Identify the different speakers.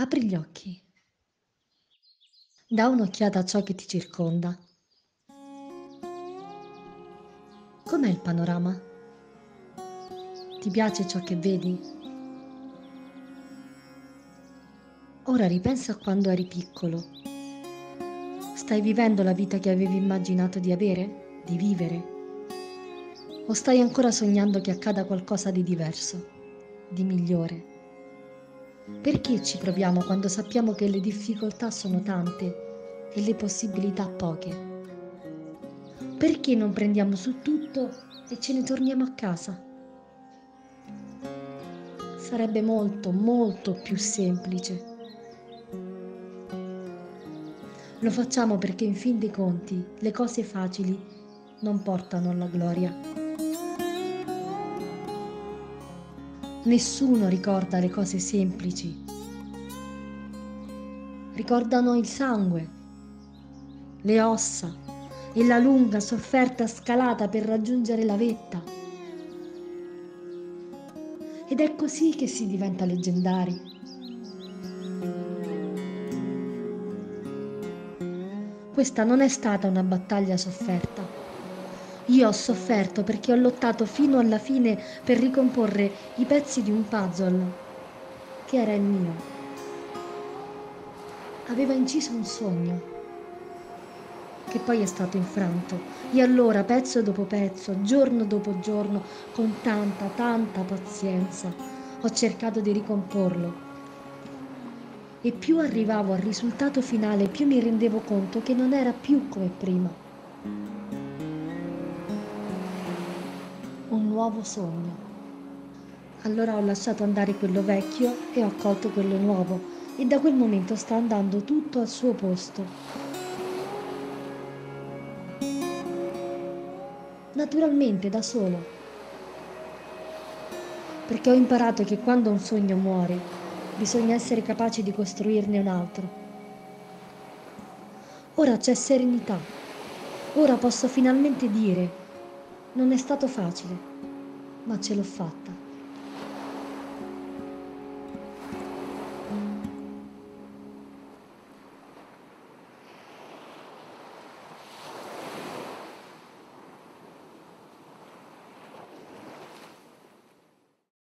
Speaker 1: Apri gli occhi. Da un'occhiata a ciò che ti circonda. Com'è il panorama? Ti piace ciò che vedi? Ora ripensa a quando eri piccolo. Stai vivendo la vita che avevi immaginato di avere? Di vivere? O stai ancora sognando che accada qualcosa di diverso, di migliore? Perché ci proviamo quando sappiamo che le difficoltà sono tante e le possibilità poche? Perché non prendiamo su tutto e ce ne torniamo a casa? Sarebbe molto, molto più semplice. Lo facciamo perché in fin dei conti le cose facili non portano alla gloria. Nessuno ricorda le cose semplici. Ricordano il sangue, le ossa e la lunga sofferta scalata per raggiungere la vetta. Ed è così che si diventa leggendari. Questa non è stata una battaglia sofferta io ho sofferto perché ho lottato fino alla fine per ricomporre i pezzi di un puzzle che era il mio. Aveva inciso un sogno che poi è stato infranto e allora pezzo dopo pezzo, giorno dopo giorno, con tanta, tanta pazienza, ho cercato di ricomporlo. E più arrivavo al risultato finale, più mi rendevo conto che non era più come prima. Un nuovo sogno. Allora ho lasciato andare quello vecchio e ho accolto quello nuovo e da quel momento sta andando tutto al suo posto. Naturalmente da solo. Perché ho imparato che quando un sogno muore bisogna essere capaci di costruirne un altro. Ora c'è serenità. Ora posso finalmente dire non è stato facile, ma ce l'ho fatta.